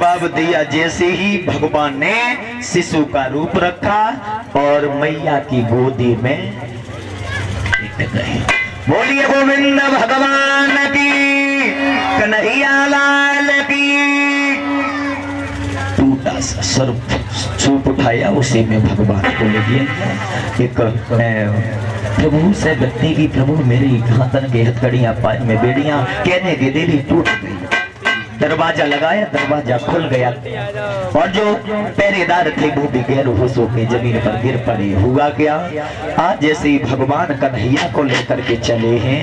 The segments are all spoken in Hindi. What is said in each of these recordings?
दिया, जैसे ही भगवान ने शिशु का रूप रखा और मैया की गोदी में बोलिए गोविंद भगवान की, कन्हैया लाल की। टूटा सा सर्प, सूप उठाया, उसी में भगवान को ले एक प्रभु से व्यक्ति की प्रभु, मेरी घातन के हथकड़ियाँ पाए में बेड़ियाँ, कहने के देरी टूट गई। दरवाज़ा लगाया, दरवाज़ा खुल गया। और जो पहरेदार थे, वो भी गैर होश के ज़मीन पर गिर पड़े। हुआ क्या? आज जैसे ही भगवान कन्हैया को लेकर के चले हैं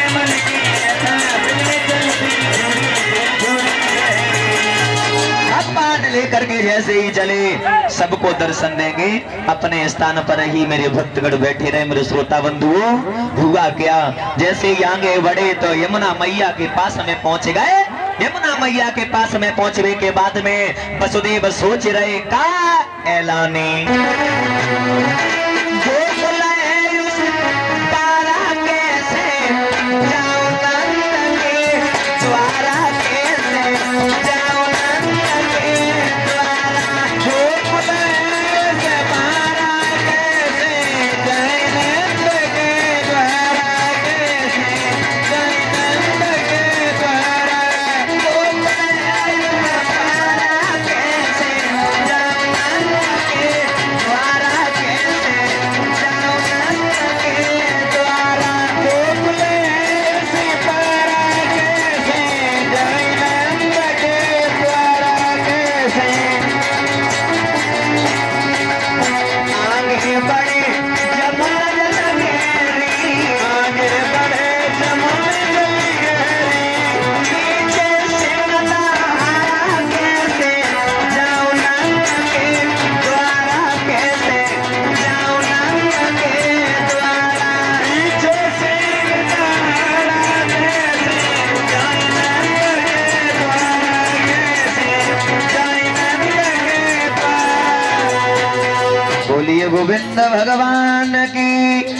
लेकर के जैसे ही चले, सबको दर्शन देंगे। अपने स्थान पर ही मेरे भक्तगण बैठे रहे, मेरे श्रोता बंधुओं। हुआ क्या? जैसे ही आगे बढ़े तो यमुना मैया के पास में पहुँच गए। यमुना मैया के पास में पहुँचने के बाद में वसुदेव सोच रहे, का ऐलानी? गोविन्द भगवान् की।